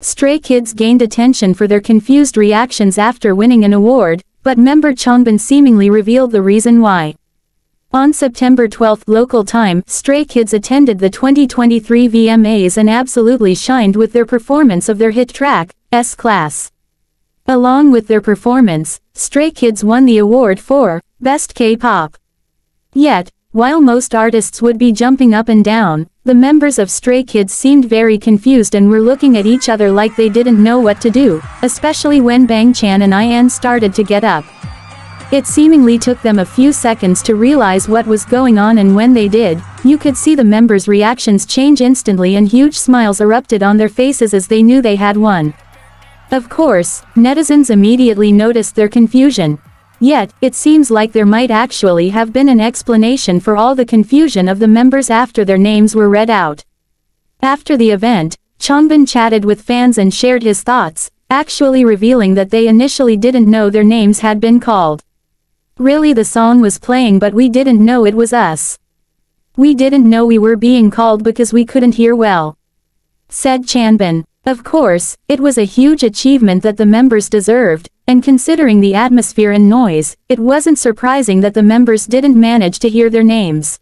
Stray Kids gained attention for their confused reactions after winning an award, but member Changbin seemingly revealed the reason why. On September 12 local time, Stray Kids attended the 2023 VMAs and absolutely shined with their performance of their hit track, S-Class. Along with their performance, Stray Kids won the award for Best K-Pop. Yet, while most artists would be jumping up and down, the members of Stray Kids seemed very confused and were looking at each other like they didn't know what to do, especially when Bang Chan and I.N started to get up. It seemingly took them a few seconds to realize what was going on and when they did, you could see the members' reactions change instantly and huge smiles erupted on their faces as they knew they had won. Of course, netizens immediately noticed their confusion. Yet, it seems like there might actually have been an explanation for all the confusion of the members after their names were read out. After the event, Changbin chatted with fans and shared his thoughts, actually revealing that they initially didn't know their names had been called. Really the song was playing but we didn't know it was us. We didn't know we were being called because we couldn't hear well. Said Changbin. Of course, it was a huge achievement that the members deserved, and considering the atmosphere and noise, it wasn't surprising that the members didn't manage to hear their names.